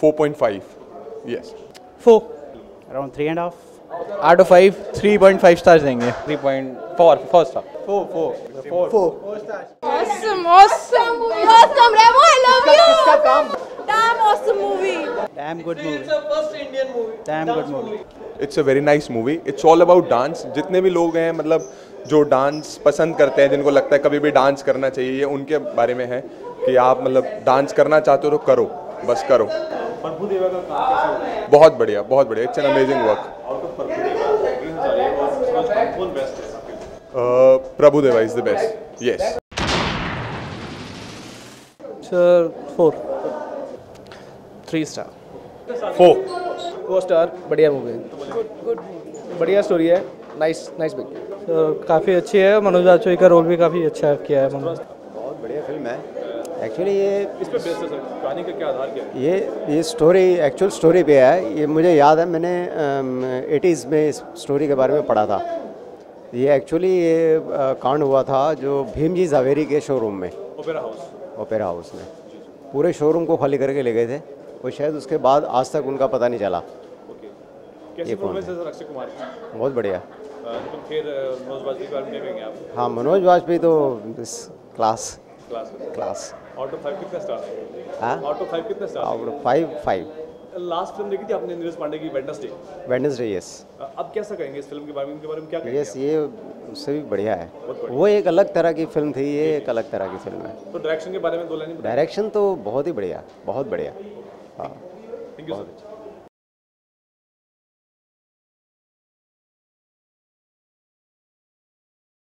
Four point five yes four around three and half out of five three point five stars देंगे। Three point four four star Awesome, awesome, awesome, Remo, I love you. Damn awesome movie. Damn good movie damn good movie it's a very nice movie it's all about dance जितने भी लोग हैं मतलब जो dance पसंद करते हैं जिनको लगता है कभी भी डांस करना चाहिए ये उनके बारे में है। कि आप मतलब डांस करना चाहते हो तो करो बस करो। बहुत बढ़िया बहुत बढ़िया it's an amazing work Prabhu Deva is the best yes sir four three star four four star बढ़िया मूवी बढ़िया स्टोरी है। नाइस नाइस बिग काफ़ी अच्छी है। मनोज बाजपेयी का रोल भी काफ़ी अच्छा किया है। मनोज बहुत बढ़िया फ़िल्म है। एक्चुअली ये इस पे बेस है कहानी का क्या आधार क्या है? ये ये स्टोरी एक्चुअल स्टोरी पे है। ये मुझे याद है मैंने एटीज़ में इस स्टोरी के बारे में पढ़ा था। ये एक्चुअली ये कांड हुआ था जो भीम जी जावेरी के शोरूम में। ओपेरा हाउस ओपेरा हाउस में। पूरे शोरूम को खाली करके ले गए थे और शायद उसके बाद आज तक उनका पता नहीं चला। ये कौन है? अक्षय कुमार? बहुत बढ़िया। तो फिर मनोज आप। हाँ मनोज वाजपेयी तो class class class. Out of five कितने स्टार हाँ? आउट ऑफ़ फाइव कितने star out five five last film देखी थी आपने नीरज पांडे की वेडनेसडे वेडनेसडे यस अब कैसा कहेंगे इस फ़िल्म के बारे में इनके बारे में क्या कहेंगे यस ये उससे भी बढ़िया है। वो एक अलग तरह की फ़िल्म थी ये एक अलग तरह की फ़िल्म है। तो डायरेक्शन के बारे में दो लाइन डायरेक्शन तो बहुत ही बढ़िया बहुत बढ़िया। हाँ। Thank you so much